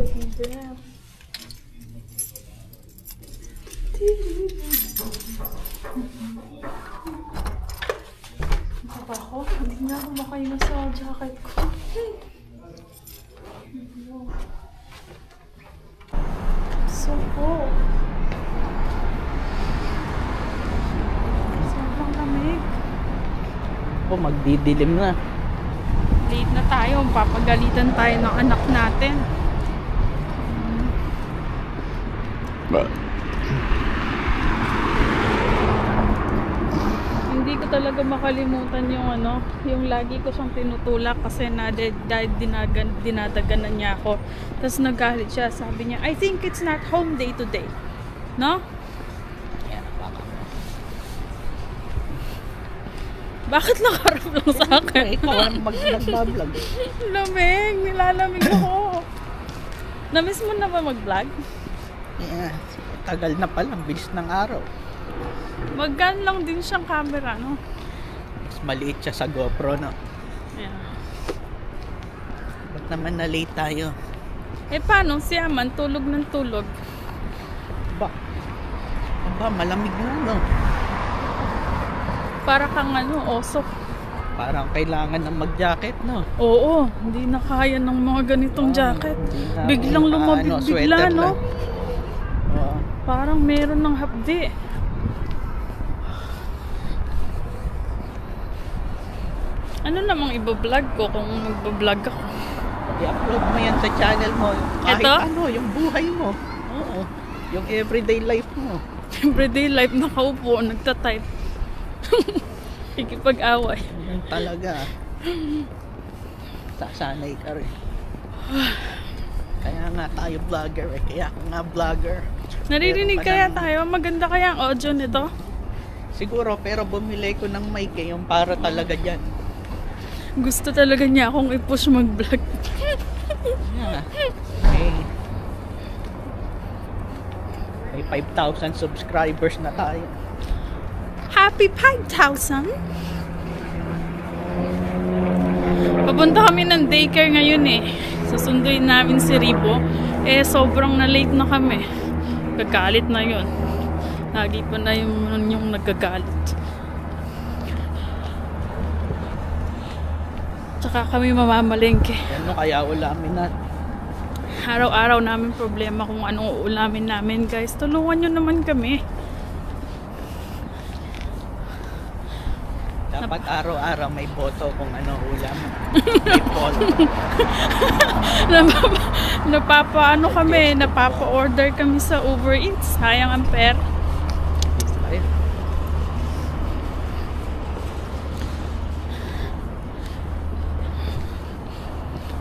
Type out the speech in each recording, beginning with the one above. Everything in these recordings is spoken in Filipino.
Baka ako, hindi na ako makahinga sa jacket ko. So cold. Sobrang lamig. O, magdidilim na. Late na tayo. Papagalitan tayo ng anak natin. Hindi ko talaga makalimutan yung ano, yung lagi ko siyang tinutulak kasi na dahil dinagan, dinadaganan niya ako. Tapos nagalit siya, sabi niya, I think it's not home day today. No? Yan, baka. Bakit nakaharap lang sa akin? Eh, ikaw ang mag nagbablog. Lamig, nilalamig ako. Namiss mo na ba mag-vlog? Yeah. Tagal na pala, bilis ng araw. Maggan lang din siyang camera, no? Mas maliit siya sa GoPro, no? Yeah. Ba't naman na late tayo? Eh paano si Aman tulog ng tulog? Ba? Aba, malamig na, no? Para kang ano, oso. Parang kailangan ng mag-jacket, no? Oo, hindi na kaya ng mga ganitong jacket. Hindi na- Biglang ano, lumabig bigla, sweater no? lang. Parang meron ng hapdi. Ano namang iba-vlog ko kung magba-vlog ako? I-upload mo yan sa channel mo. Kahit Ito? ano, yung buhay mo. Oo. Yung everyday life mo. Everyday life nakaupo, nagtatype. Ikipag-away. Talaga. Sasanay ka rin. Kaya nga tayo vlogger eh. Kaya nga vlogger. Naririnig kaya tayo? Maganda kaya ang audio nito? Siguro, pero bumili ko ng mic eh, yung para talaga dyan. Gusto talaga niya akong i-push mag-vlog. Yeah. May, may 5,000 subscribers na tayo. Happy 5,000! Papunta kami ng daycare ngayon eh. Susunduin namin si Ribo. Eh, sobrang na late na kami. Gagalit na yun. Lagi pa na yung, yung nagagalit. Tsaka kami mamamalengke. Ano kaya ulamin na? Araw-araw namin problema kung anong uulamin namin, guys. Tulungan nyo naman kami. Dapat araw-araw may boto kung ano ulam. May follow. Napapa, napapa ano kami, napapa-order kami sa Uber Eats. Sayang ang pera.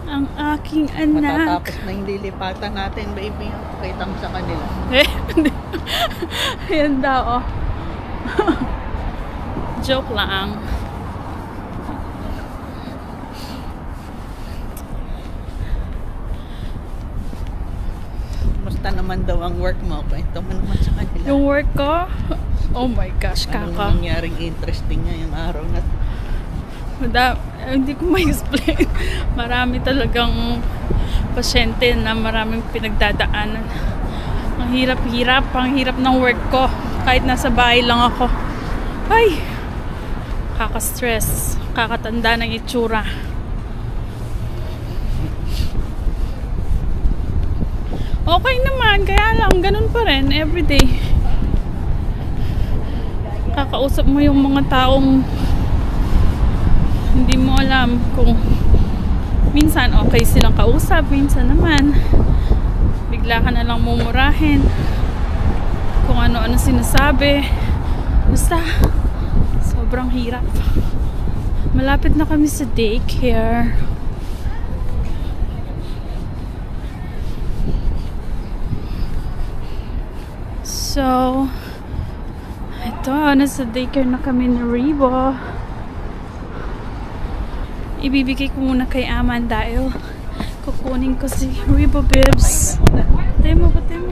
Ang aking anak. Matatapos na yung lilipatan natin, baby. Pakita mo sa kanila. Eh. Ayan daw, oh. Joke lang. Naman daw ang work mo? Kwento mo naman sa kanila. Yung work ko, oh my gosh, Anong kaka. nangyaring interesting ngayong araw na to? Mada, eh, hindi ko ma-explain. Marami talagang pasyente na maraming pinagdadaanan. Ang hirap-hirap, ang hirap ng work ko. Kahit nasa bahay lang ako. Ay! Kaka-stress. Kakatanda ng itsura. Okay naman, kaya lang, ganun pa rin, everyday. Kakausap mo yung mga taong hindi mo alam kung minsan okay silang kausap, minsan naman bigla ka na lang mumurahin kung ano-ano sinasabi. Basta sobrang hirap. Malapit na kami sa daycare so ito, nasa daycare na kami ni Rebo ibibigay ko muna kay Aman dahil kukunin ko si Rebo Bibs. Patay mo, patay mo.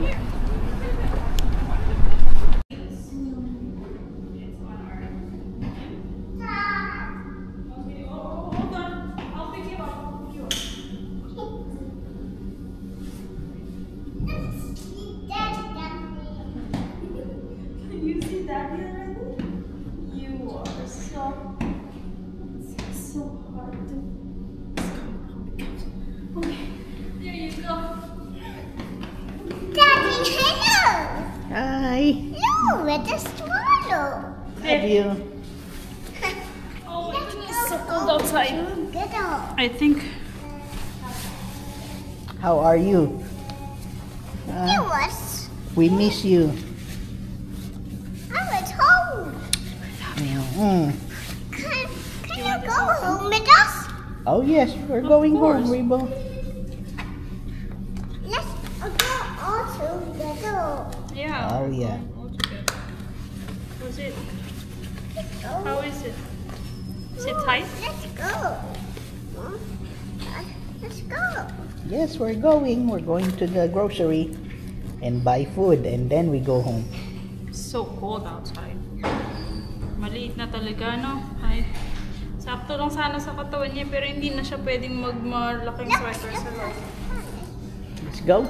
You. I was home. Mm. Can, can you go home with us? Oh yes, we're going course. home, Rebo. Let's go all together. yeah. Oh yeah. All together. Was it? How is it? Is it tight? Let's go. Let's go. Yes, we're going. We're going to the grocery and buy food and then we go home. So cold outside. Maliit na talaga, no? Ay, sakto lang sana sa katawan niya, pero hindi na siya pwedeng magmalaking sweater sa loob. Let's go.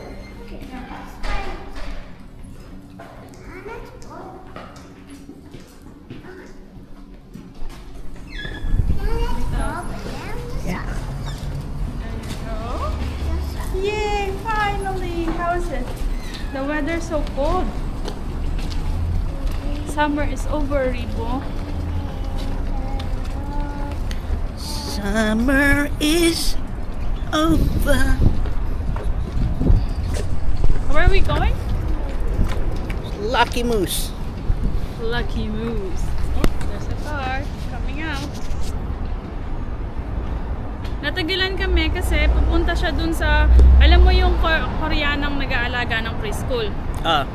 The weather's so cold. Summer is over, Ribo. Summer is over. Where are we going? Lucky Moose. Lucky Moose. Natagilan kami kasi pupunta siya dun sa, alam mo yung Kor- Koreanang nag-aalaga ng preschool. Ah.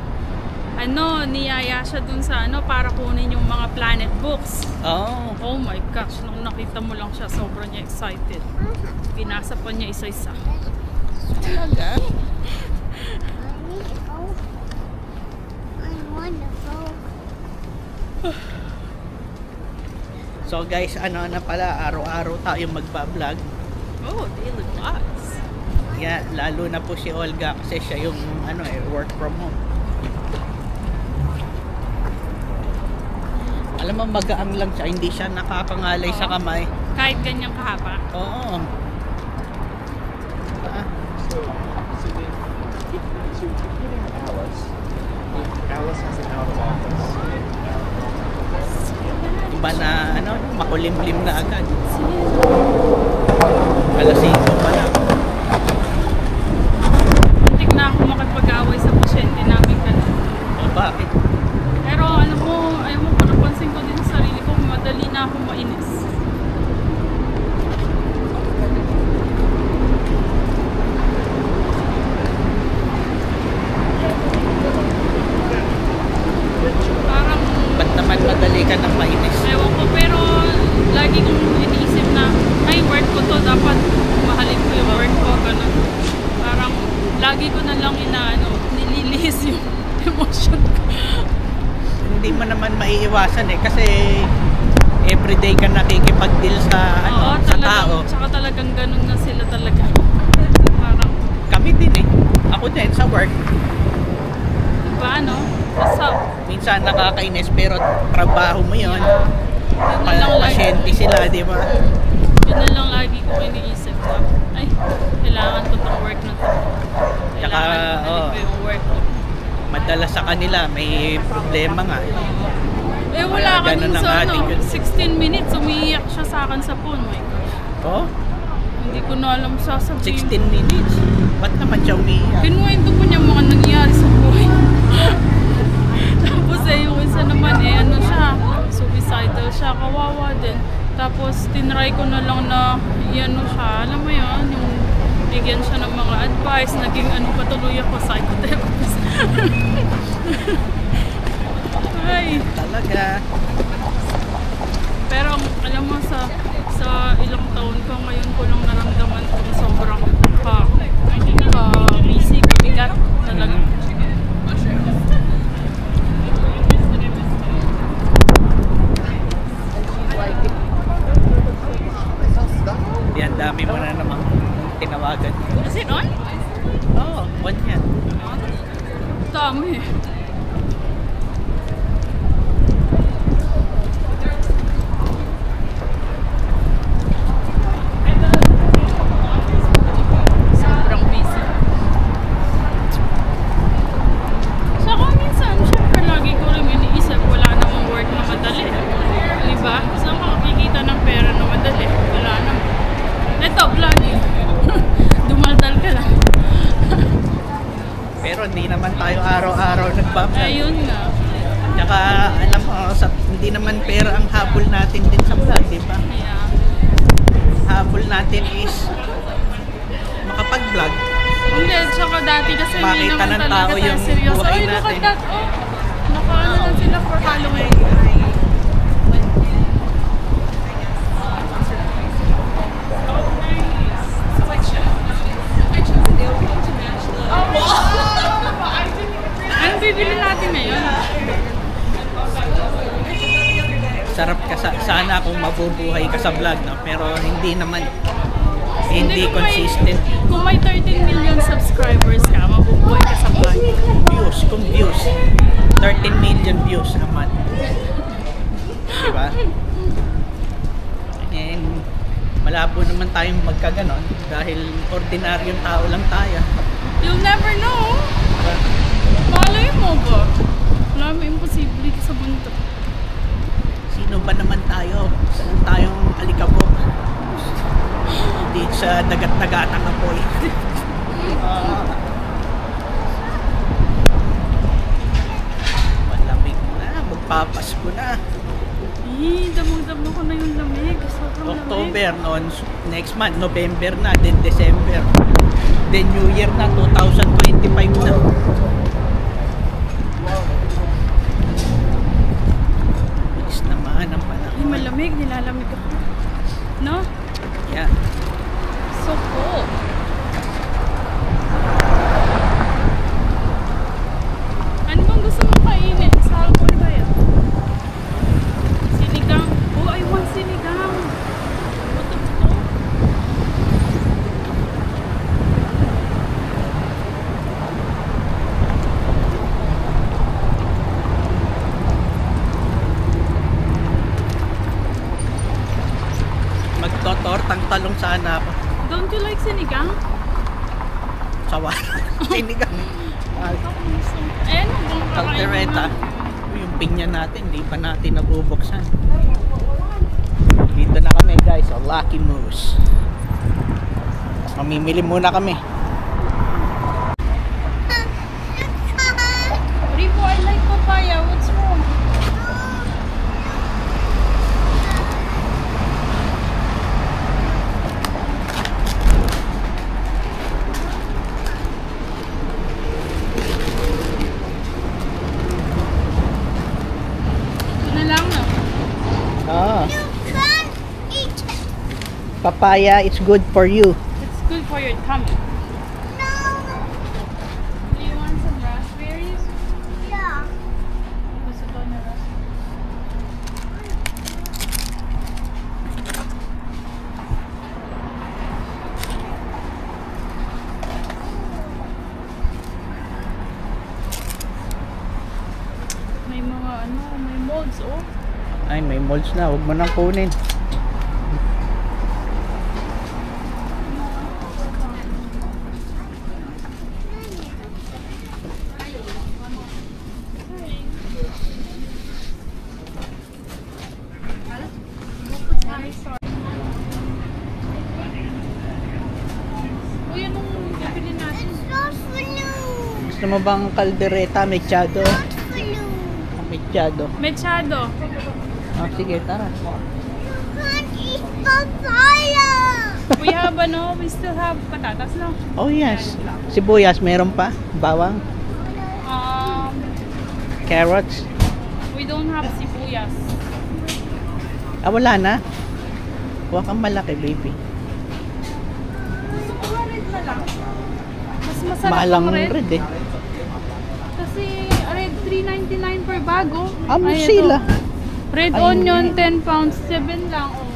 Ano, niyaya siya dun sa ano para kunin yung mga planet books. Oh. Oh my gosh, nung nakita mo lang siya, sobrang niya excited. Binasa pa niya isa-isa. Talaga? So guys, ano na pala, araw-araw tayo magbablog. Oh, daily vlogs. Yeah, lalo na po si Olga kasi siya yung ano eh, work from home. Alam mo, magaang lang siya, hindi siya nakakangalay sa Oo. kamay. Kahit ganyang kahaba. Oo. Ah, So, so they so Alice. Alice has an out of office. iba na ano, makulimlim na agad. Alas 5 pa lang. Muntik na ako makipag-away sa pasyente namin kanina. O bakit? Pero alam mo, ayaw mo, napansin ko din sa sarili ko, madali na ako mainis. Parang, Ba't naman madali ka ng mainis? ewan ko, pero lagi kong iniisip na, ay, work ko to, dapat mahalin ko yung work ko, ganun. Parang, lagi ko na lang inaano, nililihis yung emotion ko. Hindi mo naman maiiwasan eh kasi everyday ka nakikipag-deal sa ano, Oo, sa talagang, tao. tsaka talagang ganun na sila talaga. Parang, Kami din eh. Ako din sa work. diba ano? Basta, Nakakainis pero trabaho mo yeah. Yun lang Pa- pasyente sila, di ba? yun na lang lagi ko iniisip na, ay, kailangan ko tong work na to. Kailangan oo. ko yung work ko. Madalas sa kanila may problema nga. Eh, wala ka ang sa ano, attitude. 16 minutes, umiiyak siya sa akin sa phone. My gosh. Oh, Hindi ko na alam sasabihin. 16 minutes. Ba't naman siya umiiyak? Kinuwento ko niya mga nangyari sa buhay. Naman eh, ano siya, suicidal siya, kawawa din. Tapos tinry ko na lang na, ano siya, alam mo yun, yung bigyan siya ng mga advice, naging ano patuloy ako, psychotherapist. Ay, Talaga. pero alam mo sa sa ilang taon ko ngayon ko lang naramdaman kung sobrang ka, ka busy, kabigat talaga. Yan, dami mo na namang tinawagan. Is it on? Oo, oh, one yan. Dami. Sobrang busy. Saka minsan, syempre lagi ko rin ini tayo araw-araw nagbablog. Ayun nga. Tsaka alam mo, sa, hindi naman pera ang habol natin din sa vlog, di ba? Yeah. Habol natin is makapag-vlog. Hindi, tsaka dati kasi hindi naman ng talaga tao tayo yung seryoso. buhay Ay, look natin. at that. Oh, nakaano na sila for Halloween. Anong bibili natin ngayon? Sarap ka sa, sana kung mabubuhay ka sa vlog, no? pero hindi naman. Hindi kung may- consistent. Kung may 13 million subscribers ka, mabubuhay ka sa vlog. Views, kung views. 13 million views a month. Diba? And malabo naman tayong magkaganon dahil ordinaryong tao lang tayo. You'll never know. Malay mo ba? Wala mo imposible sa bundok. Sino ba naman tayo? Saan tayong alikabok? Dito sa dagat-dagatang apoy. Ah. Malamig na, magpapasko na. Eh, damang-damo ko na yung lamig. Sobrang lamig. October noon, next month, November na, then December. Then New Year na, 2025 na. Bilis naman ang Ay, malamig. Nilalamig ako. No? Yeah. So cool. Ano bang gusto mong kainin? Sa hapon ba yan? Sinigang. Oh, I want sinigang. What the fuck? Magtotortang talong sana ako. Don't you like sinigang? Sawa. Sinigang. Bang kakain Caldereta. mo? Yung pinya natin, di pa natin nabubuksan. Dito na kami guys, sa Lucky Moose. Mamimili muna kami. Papaya it's good for you. It's good for your tummy. No. Do you want some raspberries? Yeah. Gusto ko na raspberries. May mga ano, may molds oh. Ay, may molds na. Huwag mo nang kunin. Uy, anong bibili natin? Not flu. Gusto mo bang kaldereta mechado? Not flu. Mechado. Mechado. Ah, sige, tara. You can't eat papaya. We have ano, we still have patatas no? Oh yes. Sibuyas, meron pa? Bawang? Um, Carrots? we don't have sibuyas. Ah, wala na? Huwag kang malaki, baby. Gusto ko nga red na lang. Mas masarap Mahalang ang red. red eh. Kasi red 3.99 per bago. Ah, Ay, sila. ito. Red Ay, onion hindi. 10 pounds 7 lang oh.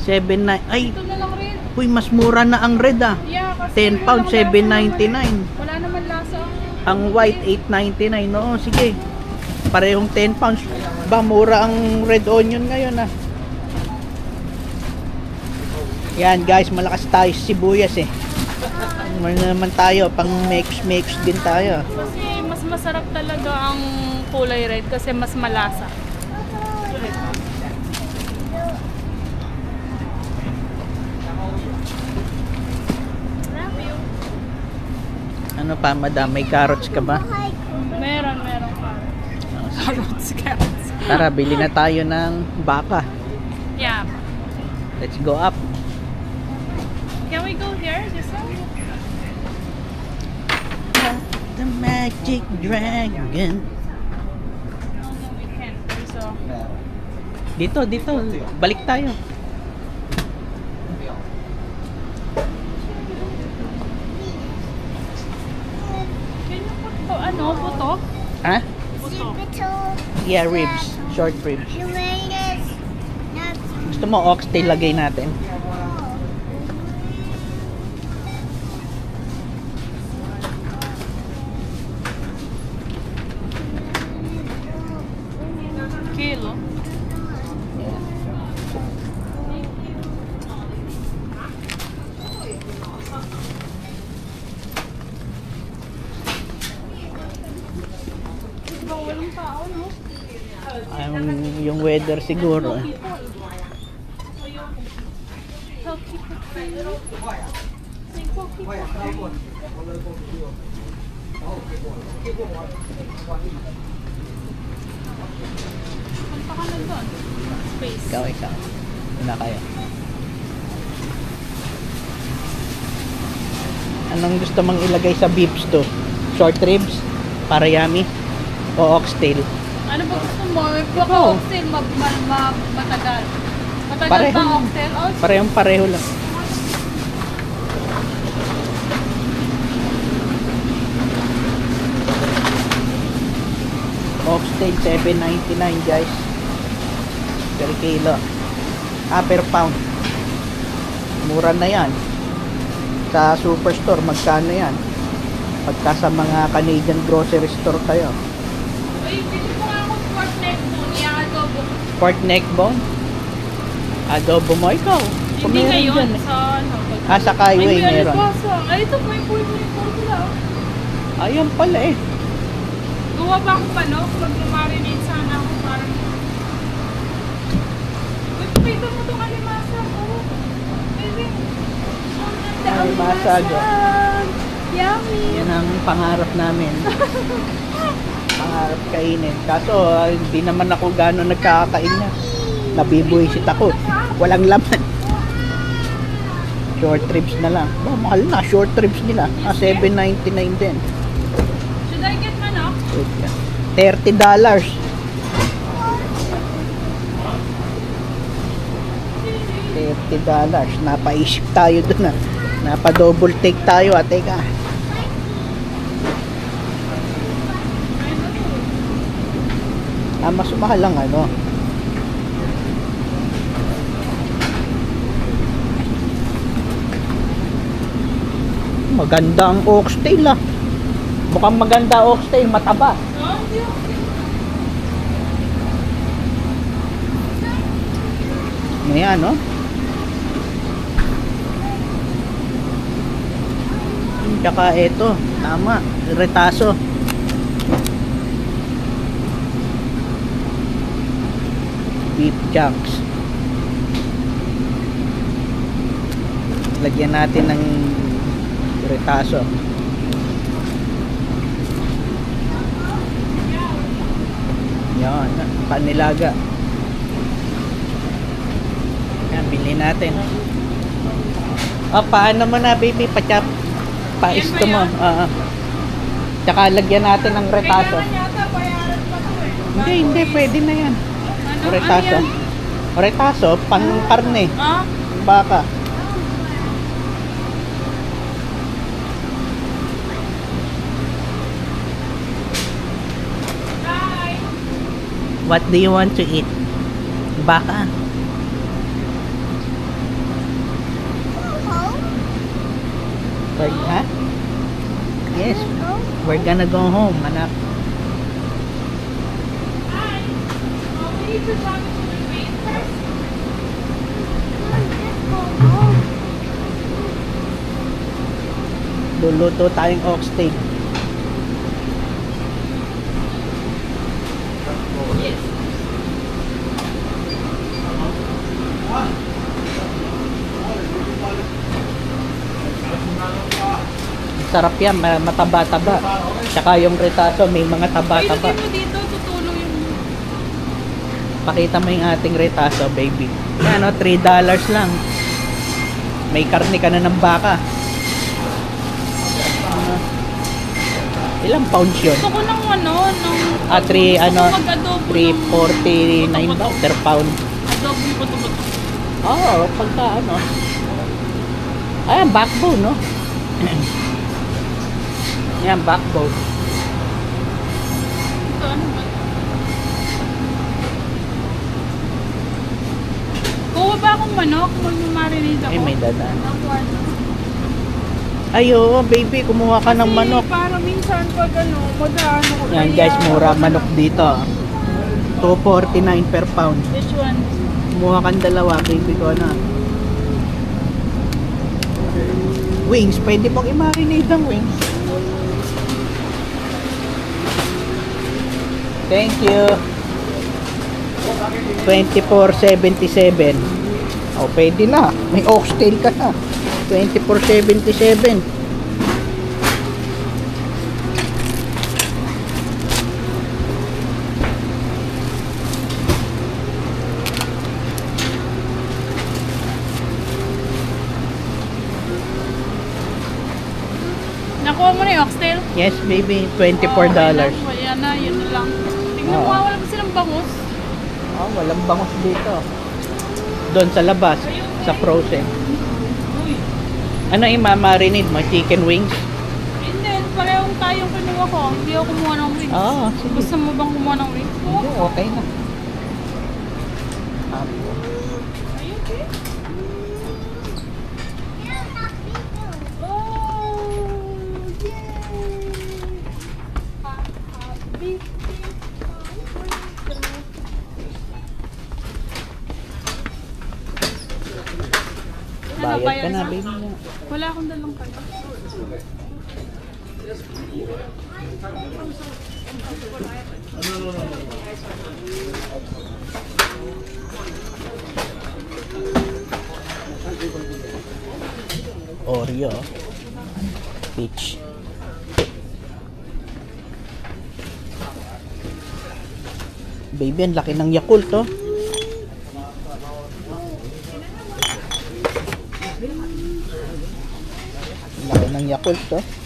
7 na. Ay, Ito na lang red. huy, mas mura na ang red ah. Yeah, kasi 10 pounds, walang lasa 7.99. naman. Wala naman lasa ang Ang white, 8.99. Oo, sige. Parehong 10 pounds. Ba, mura ang red onion ngayon ah. Yan guys, malakas tayo sa sibuyas eh. Ano naman tayo, pang mix-mix din tayo. Kasi mas masarap talaga ang kulay red kasi mas malasa. Ano pa, madam? May carrots ka ba? Like Carrots, carrots. Tara, bili na tayo ng baka. Yeah. Let's go up. We go here? This one? The magic dragon. No, no, we can't. So, Dito, dito. Balik tayo. can you put po, ano, buto? Ha? Buto. Yeah, ribs. Short ribs. Gusto mo oxtail lagay natin? Walang tao, no? Ang yung weather siguro. Punta ka na doon. Space. Ikaw, ikaw. Una kayo. Anong gusto mong ilagay sa beefs to? Short ribs? Para yummy? O oxtail? Ano ba gusto mo? Baka Oo. oxtail ma ma ma matagal. Matagal Pareho. ba oxtail? Oh, Parehong pareho lang. Oxtail 7.99 guys. Per kilo. Ah, per pound. Mura na yan. Sa superstore, magkano yan? Pagka sa mga Canadian grocery store kayo. Uy, bili mo nga akong pork neck mo. Niya-adobo. Pork neck bone. Adobo mo ikaw. Kung Hindi meron ngayon. dyan. Sa ano? pag- Ah, sa Ay, may meron. alipasa. Ay, ito po yung po yung formula. oh. Ayun pala eh. Gawa ba akong panok? Mag-marinate sana ako parang... Uy, pakita mo itong alimasa ko. Baby. Ang ganda ang Alimasa, alimasa. Yummy. Yan ang pangarap namin. pangarap kainin. Kaso, ah, hindi naman ako gano'n nagkakain na. Nabibuisit ako. Walang laman. Short trips na lang. Oh, mahal na. Short trips nila. Ah, 7.99 din. Should I get manok? Lang. 30 dollars. $30 dollars. Napaisip tayo dun ah. Napa-double take tayo ah. Teka. Ah, mas mahal lang ano. Maganda ang oxtail ah. Mukhang maganda oxtail, mataba. Ayan, no? Tsaka ito, tama, retaso. Beef chunks. Lagyan natin ng retaso. Yan, panilaga. Yan, bili natin. Ah, paano mo na, baby? Pachap. Paisto mo. Yan ba Ah, ah. Tsaka lagyan natin ng retaso. Pa eh. Hindi, hindi. Pwede na yan. Ano? Retaso. Ano yan? Retaso, pang karne. Ah? Baka. What do you want to eat? Baka. home. We're, ha? Yes. We're gonna go home, anak. Hi. Oh, we need to talk to the main first. Let's go home. Luluto tayong oxtail. Yes. Sarap yan, ma- mataba-taba. Tsaka yung retaso, may mga taba-taba. lagyan mo dito, Pakita mo yung ating retaso, baby. Yan, no? 3 dollars lang. May karne ka na ng baka. Ah, ilang pounds yun? Gusto ko ng ano, ng... Ah, 3, ano, Gusto ko mag-adobo ng 349 ba per pound. adobo yung buto-buto. Oo, oh, pagka ano. Ayan, backbone, no? Yan, backbone. Ito, ano ba? Manok? Mag-marinate ako? Ay, may dadaan. Ng kwarto. Ay, oo, baby, kumuha ka ng Kasi manok. Para minsan pag ano, mag-ano ko. Yan, guys, mura manok dito. 249 per pound. Which one? Kumuha kang dalawa, baby ko na. Wings, pwede mong i-marinate ang wings. Thank you. 24.77. Oh, pwede na. May oxtail ka na. 24.77. Nakuha mo na yung oxtail? Yes, baby. Oh, $24. dollars. Yan na, yun na lang. Tingnan mo, Oo. ah, wala pa silang bangus. Oh, walang bangos dito. Doon sa labas, sa frozen. Ano i-marinate mo? Chicken wings? Hindi, parehong tayong kinuha ko. Hindi ako kumuha ng wings. Oo, sige. Gusto mo bang kumuha ng wings? Hindi, okay na. Ayun, okay. Oh, yay! Bayad ka na, baby. Akong dalang pala. Oreo. Peach. Baby, ang laki ng Yakult, oh. Laki ng Yakult, oh.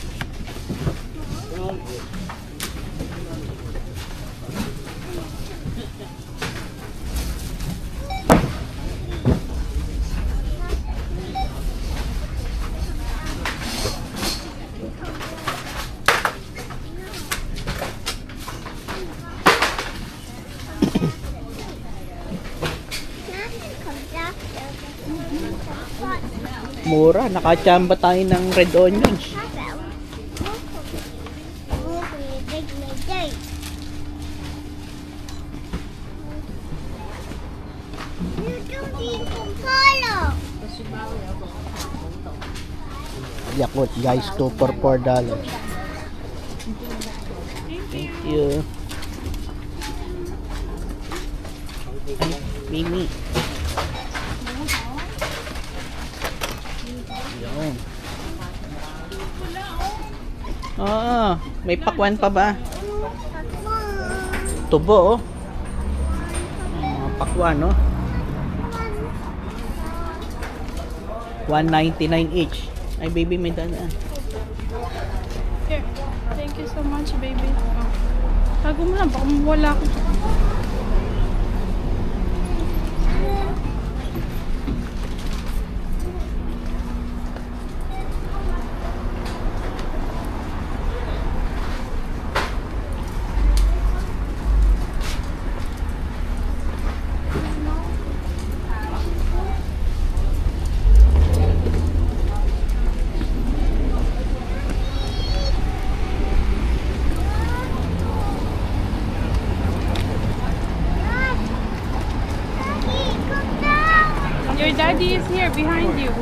Mura, nakachamba tayo ng red onions. Yakult, guys, 2 for 4 dollars. Thank you. May pakwan pa ba? Tubo, oh. Mga pakwan, no? 199 each. Ay, baby, may dana. Here. Thank you so much, baby. Oh. Tago mo lang, baka mawala ko. Behind you.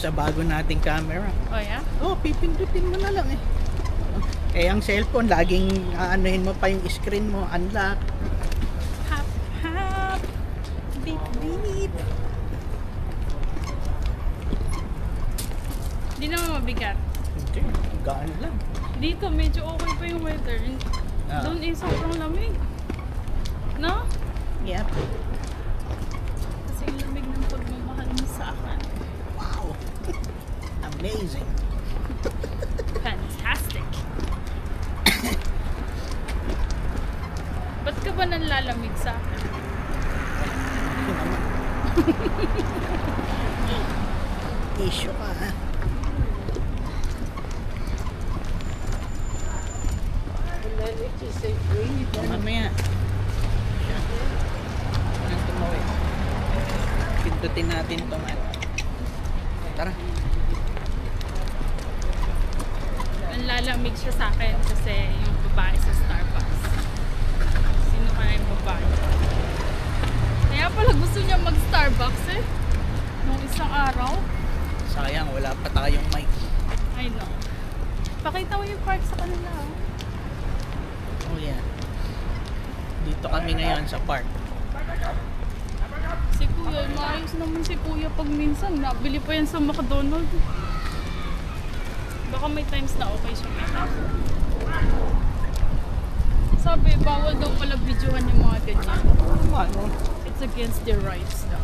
Sa bago nating camera. Oh yeah? Oh, pipindutin mo na lang eh. Eh, ang cellphone, laging aanuhin mo pa yung screen mo, unlock. Hap, hap. Beep, beep. Hindi naman mabigat. Hindi, gaan lang. Dito medyo okay pa yung weather. Ah. Doon eh sobrang lamig. No? Yep. Kasi yung lamig ng pagmamahal mo sa akin. Wow. Amazing. Fantastic. Ba't ka ba nanlalamig sa akin? Issue ka ha. Mamaya. Anong tumawid? Pindutin natin tong ano. Tara. Nanlalamig siya sa akin kasi yung babae sa babae? Kaya pala gusto niya mag-Starbucks eh. Nung isang araw. Sayang, wala pa tayong mic. I know. Pakita mo yung park sa kanila. oh. Oh yeah. Dito kami ngayon sa park. Si Kuya, maayos naman si Kuya pag minsan. Nabili pa yan sa McDonald's. Baka may times na okay siya. May bawal daw pala videohan yung mga ganyan. Ano? It's against their rights daw.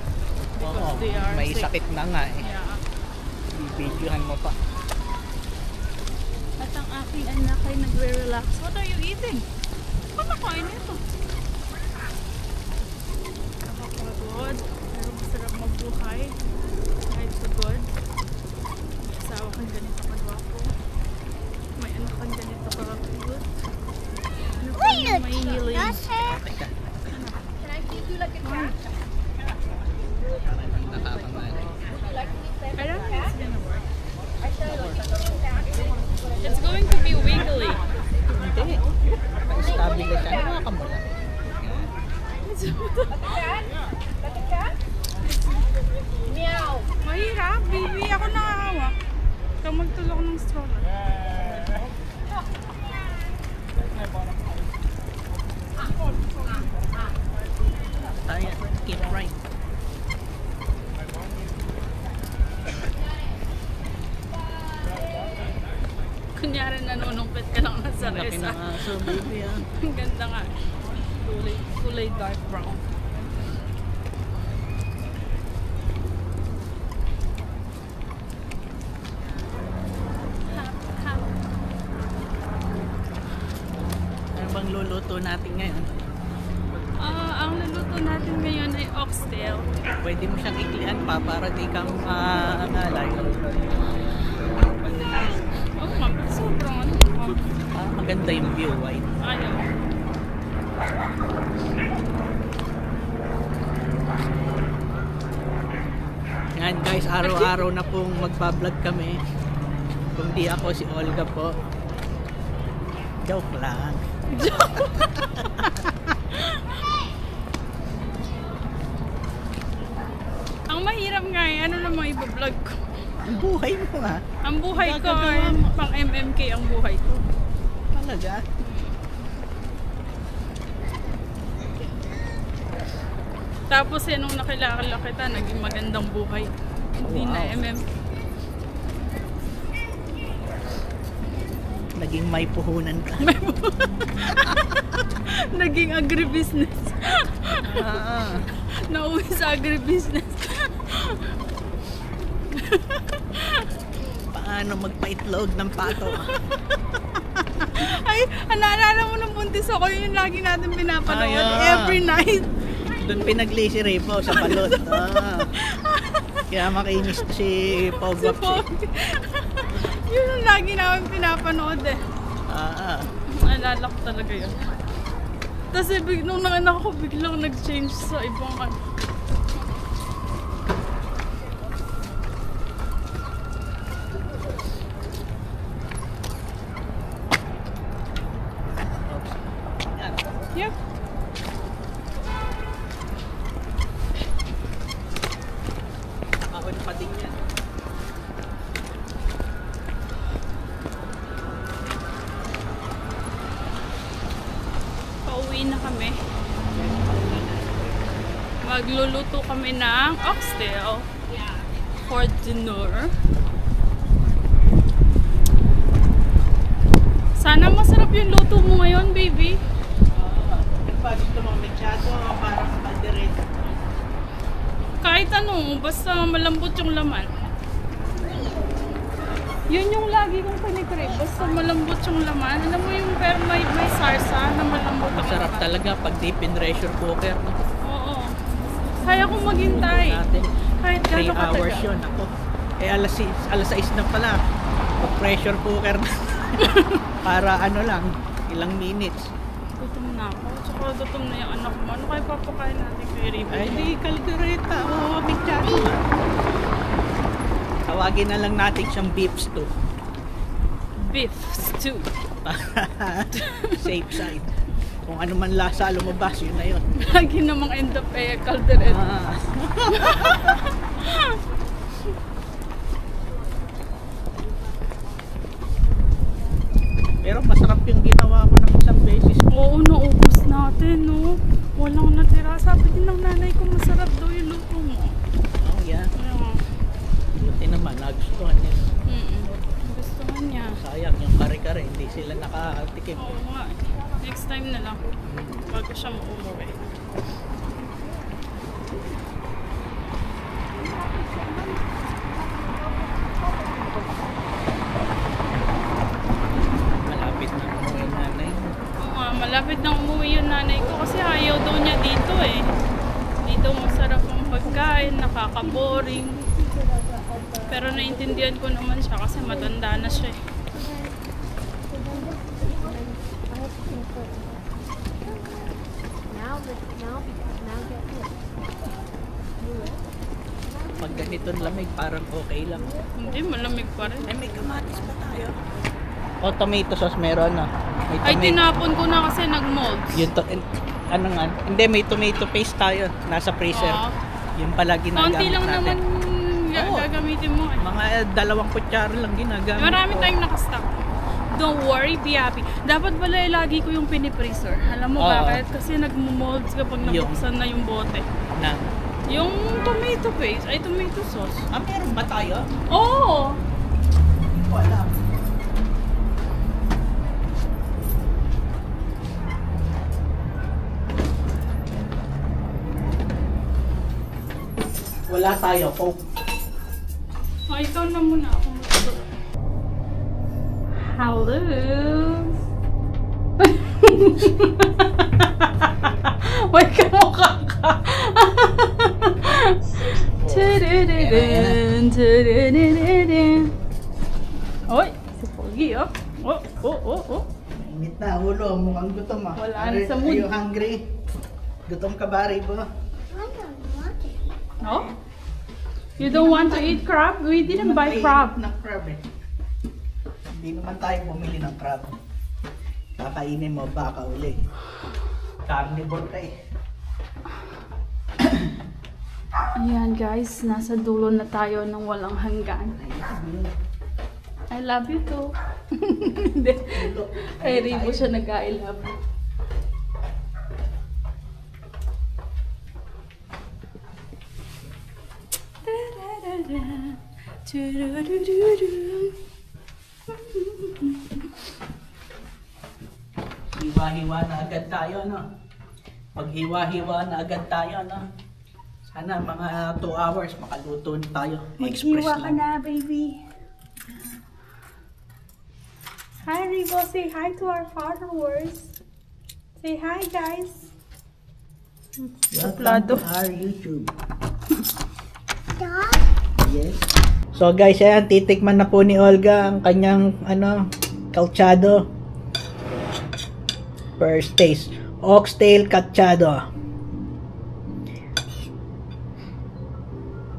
Because Oo, they are may sick. sakit na nga eh. Yeah. Bibidyohan mo pa. At ang aking anak ay nagre-relax. What are you eating? Ano kain ito? Nakakapagod. Pero masarap mabuhay. Kahit pagod. May asawa kang ganito kagwapo. May anak kang ganito Ano pa yung may healing? Teka. Nakakamali. I don't think it's gonna work. It's going to be wiggly. Hindi. Pa-establish siya. Hawakan mo lang. Mahirap, baby. Ako nakahawak. Ikaw magtulak ng stroller. Tayo. Keep right. Kunyari nanunungkit ka lang sa Laki resa. ng aso, baby ah. Ang ganda nga. Kulay, kulay dark brown. Ano bang luluto natin ngayon? Ah, ang luluto natin ngayon ay oxtail. Pwede mo siyang iklian pa para di kang maangalay. Oh, ma'am, sobrang ano. Ah, maganda yung view, white. Ayaw. Yan guys, araw-araw na pong magbablog kami. Kung di ako si Olga po. Joke lang. Ang mahirap nga eh, ano namang iba-vlog ko. Ang buhay mo ha. Ang buhay ko Gagagawa ay mo. pang MMK ang buhay ko. Talaga. Tapos eh, nung nakilala kita, naging magandang buhay. Hindi na. MM. Naging may puhunan ka. naging agribusiness. ah, Nauwi sa agribusiness. paano magpaitlog ng pato? Ay, naalala mo nung buntis ako, yun yung lagi natin pinapanood ah. every night. Doon pinag-lazy repo sa balot. Ah. Kaya makinis si Pau Si Pogi. yun yung lagi namin pinapanood eh. Ah, ah. Naalala ko talaga yun. Tapos eh, big, nung nanganak ko, biglang nag-change sa ibang ano. Oxtail for dinner. Sana masarap yung luto mo ngayon, baby. Pa gusto mo mechado, parang kaldereta. Kahit ano, basta malambot yung laman. Yun yung lagi kong panikrave. Basta malambot yung laman. Alam mo yung pero may, may sarsa na malambot ang Masarap laman. talaga pag deep in pressure cooker. No? Kaya kong maghintay. Kahit 3 gano'n hours katagal. yun. Ako. Eh alas 6, alas 6 na pala. Pressure cooker na. Para ano lang, ilang minutes. Gutom na ako. Tsaka gutom na yung anak mo. Ano kaya papakain natin kay Ribo? Ay, di kaldereta. Oo, mechado. Tawagin na lang natin siyang beef stew. Beef stew. Safe side. Kung ano man lasa lumabas, yun na yun. Lagi namang end up eh, caldereta. Ah. Pero masarap yung ginawa ko ng isang beses. Oo, naubos natin, no? Walang natira. Sabi din ng nanay ko, masarap daw yung luto mo. Oh, yeah. Ayun. Buti naman, nagustuhan niya. Mm Gusto niya. Sayang yung kare-kare, hindi sila nakatikim. Oo nga. Next time na lang. Bago siya umuwi. Malapit na umuwi yung nanay. Oo malapit nang umuwi yung nanay ko kasi ayaw daw niya dito eh. Dito masarap ang pagkain, nakaka-boring. Pero naintindihan ko naman siya kasi matanda na siya eh. Now, but now, now get this. Pag ganitong lamig, parang okay lang. Hindi, malamig pa rin. Ay, may kamatis pa tayo. O, tomato sauce meron na. May Ay, tomato- tinapon ko na kasi nag-molds. Yung to, ano nga, hindi, may tomato paste tayo. Nasa freezer. Oo. Yung pala ginagamit Konti lang natin. naman ga- Oo. gagamitin mo eh. Mga dalawang kutsara lang ginagamit Marami ko. tayong nakastock. Don't worry, be happy. Dapat pala eh, lagi ko yung pinipreser. Alam mo Oo. bakit? Kasi nag-molds kapag Yung- nabuksan na yung bote. Na. Yung tomato paste, ay tomato sauce. Ah, meron ba tayo? Oo! Wala. Wala tayo, Coke. Oh, ikaw na muna ako. Hello! May kamukha ka! Tudududun, tudududun. Oy, si Pogi, oh. Oh, oh, oh, oh. Init na, ulo. Mukhang gutom ah. Wala na sa mood. Are you hungry? Gutom ka ba, Ribo? I don't want it. Oh? You don't want to eat crab? We didn't buy crab. ng crab eh. Hindi naman tayo bumili ng crab. Kakainin mo baka uli. Carnivore ka eh. Ayan guys, nasa dulo na tayo ng walang hanggan. I love you too. Hindi. Kay Ribo siya nag-I love you. Hiwa-hiwa na agad tayo, no? Pag-hiwa-hiwa na agad tayo, no? Sana mga 2 hours makaluto na tayo. Express Maghiwa ka lang. na, baby. Hi, Ribo. Say hi to our followers. Say hi, guys. Welcome to our YouTube. Dog? Yes. So guys, ayan, titikman na po ni Olga ang kanyang, ano, calzado. First taste. Oxtail Cachado.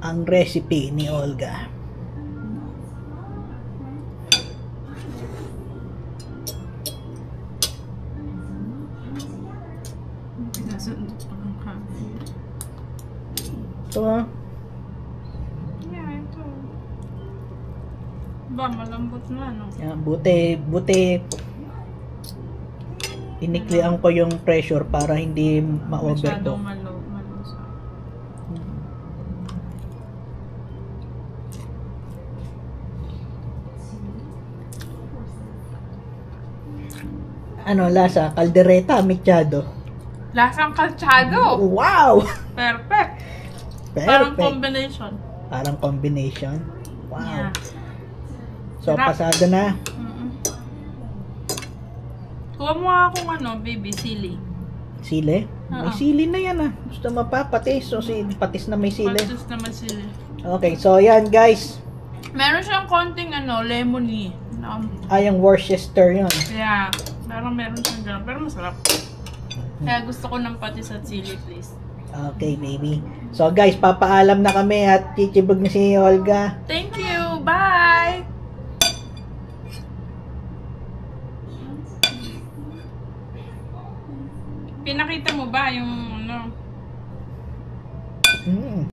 Ang recipe ni Olga. Ito, ah. Yeah, ito. Ba, malambot na, no? Yan, buti, buti iniklian ko yung pressure para hindi Masyadong ma-overcook. malo, malusa. Ano, lasa? Caldereta, mechado. Lasang kaltsado! Wow! Perfect! Parang Perfect. combination. Parang combination. Wow. Yeah. So, Sarap. pasado na. Mm-mm. Kuha mo akong ano, baby, sili. Sili? May Oo. sili na yan ah. Gusto mo pa patis? So, si, patis na may sili. Patis naman sili. Okay, so yan guys. Meron siyang konting ano, lemony. Um, Ay, ang Worcester yun. yeah, parang meron siyang gano'n. Pero masarap. Kaya gusto ko ng patis at sili, please. Okay, baby. So guys, papaalam na kami at chichibog na si Olga. Thank you! Pinakita mo ba yung ano? Mm.